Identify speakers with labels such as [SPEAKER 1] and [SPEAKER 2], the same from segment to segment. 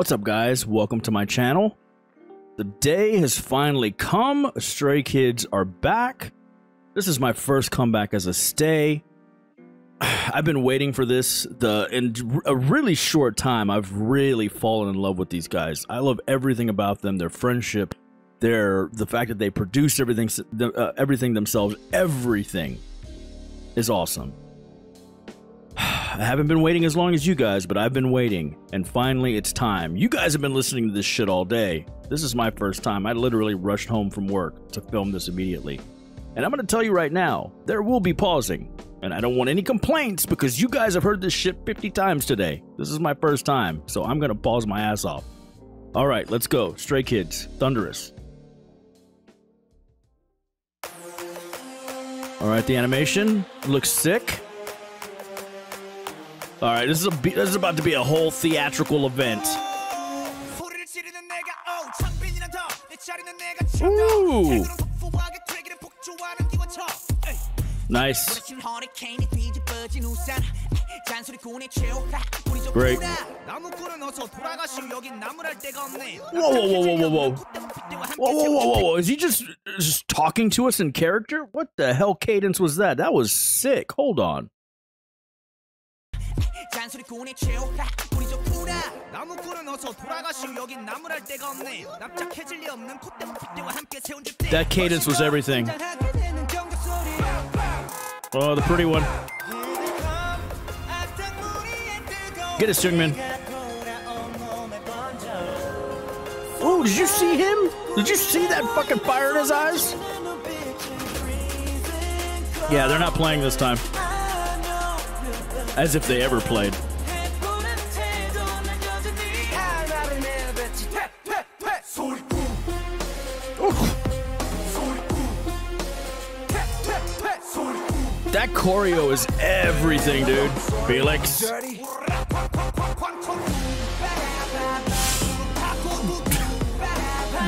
[SPEAKER 1] What's up, guys? Welcome to my channel. The day has finally come. Stray Kids are back. This is my first comeback as a stay. I've been waiting for this. The in a really short time, I've really fallen in love with these guys. I love everything about them. Their friendship, their the fact that they produce everything, uh, everything themselves. Everything is awesome. I haven't been waiting as long as you guys, but I've been waiting, and finally it's time. You guys have been listening to this shit all day. This is my first time. I literally rushed home from work to film this immediately. And I'm gonna tell you right now, there will be pausing. And I don't want any complaints because you guys have heard this shit 50 times today. This is my first time, so I'm gonna pause my ass off. Alright, let's go. Stray Kids, Thunderous. Alright, the animation looks sick. All right, this is a this is about to be a whole theatrical event. Ooh. Nice. Great. Whoa, whoa, whoa, whoa, whoa, whoa. Whoa, whoa, whoa, whoa. Is he just, just talking to us in character? What the hell cadence was that? That was sick. Hold on. 잔소리꾼의 최후라 우리 좀 풀아 나무꾼은 어서 돌아가시오 여긴 나무랄 데가 없네 납작해질 리 없는 콧대와 핏대와 함께 세운 집대 That cadence was everything Oh the pretty one Get it Stringman Oh did you see him? Did you see that fucking fire in his eyes? Yeah, they're not playing this time. As if they ever played. That choreo is everything, dude. Felix.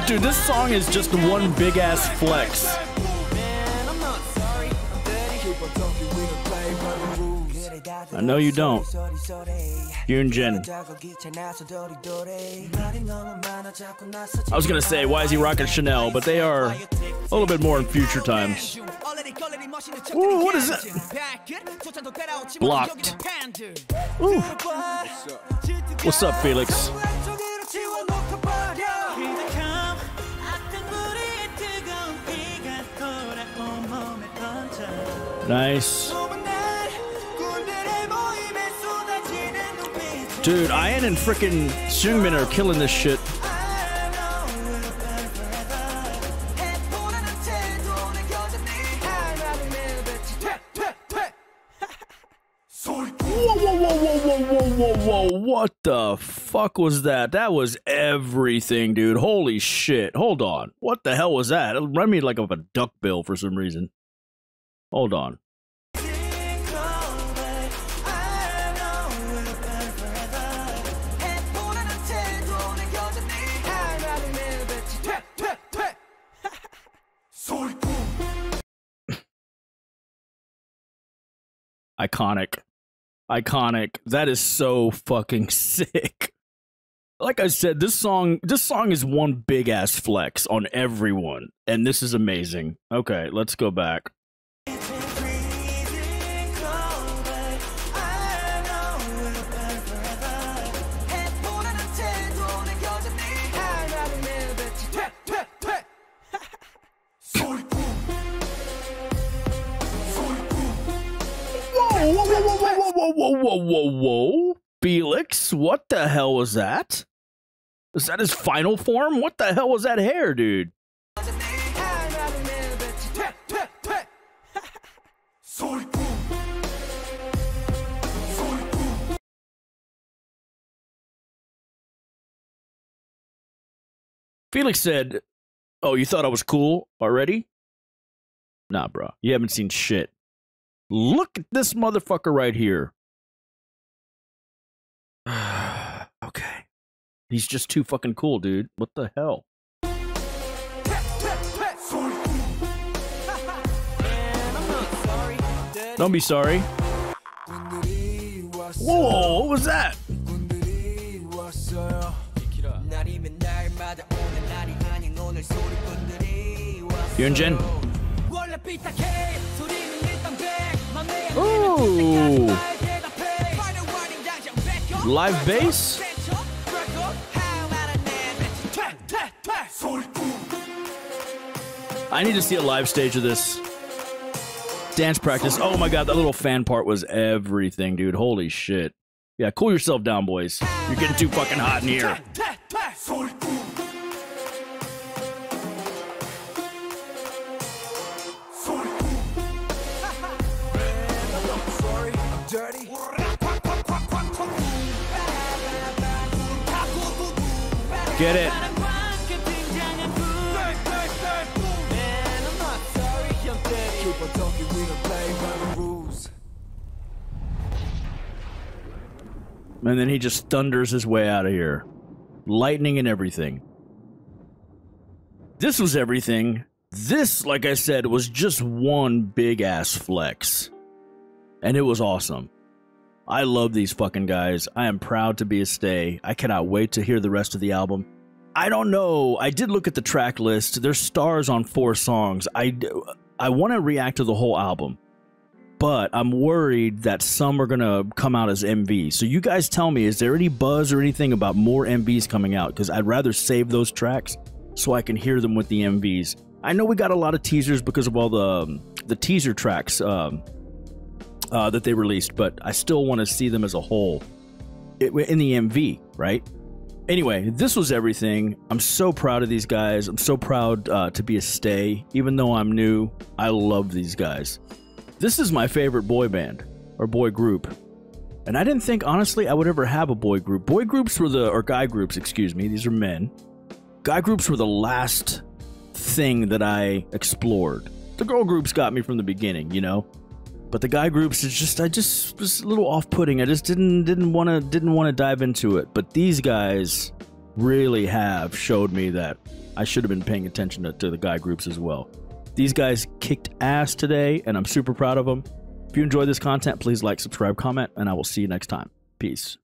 [SPEAKER 1] Dude, this song is just one big ass flex. Know you don't. Hyunjin. I was gonna say, why is he rocking Chanel? But they are a little bit more in future times. Ooh, what is that? Blocked. Ooh. What's up, Felix? Nice. Dude, I.N and frickin' Seungmin are killing this shit. what the fuck was that? That was everything, dude. Holy shit. Hold on. What the hell was that? It reminded me like of a duck bill for some reason. Hold on. Iconic. Iconic. That is so fucking sick. Like I said, this song this song is one big ass flex on everyone. And this is amazing. Okay, let's go back. Whoa, whoa, whoa. Felix, what the hell was that? Is that his final form? What the hell was that hair, dude? Felix said, Oh, you thought I was cool already? Nah, bro. You haven't seen shit. Look at this motherfucker right here. okay. He's just too fucking cool, dude. What the hell? Don't be sorry. Whoa, what was that? Hyunjin. Ooh. Live bass? I need to see a live stage of this. Dance practice. Oh my god, that little fan part was everything, dude. Holy shit. Yeah, cool yourself down, boys. You're getting too fucking hot in here. Get it. And then he just thunders his way out of here. Lightning and everything. This was everything. This, like I said, was just one big ass flex. And it was awesome. I love these fucking guys. I am proud to be a stay. I cannot wait to hear the rest of the album. I don't know. I did look at the track list. There's stars on four songs. I, I want to react to the whole album but I'm worried that some are going to come out as MV. So you guys tell me, is there any buzz or anything about more MVs coming out? Because I'd rather save those tracks so I can hear them with the MVs. I know we got a lot of teasers because of all the um, the teaser tracks um, uh, that they released, but I still want to see them as a whole in the MV, right? Anyway, this was everything. I'm so proud of these guys. I'm so proud uh, to be a stay. Even though I'm new, I love these guys. This is my favorite boy band or boy group. And I didn't think, honestly, I would ever have a boy group. Boy groups were the, or guy groups, excuse me, these are men. Guy groups were the last thing that I explored. The girl groups got me from the beginning, you know? But the guy groups is just I just was a little off-putting. I just didn't didn't want to didn't want to dive into it. But these guys really have showed me that I should have been paying attention to, to the guy groups as well. These guys kicked ass today, and I'm super proud of them. If you enjoy this content, please like, subscribe, comment, and I will see you next time. Peace.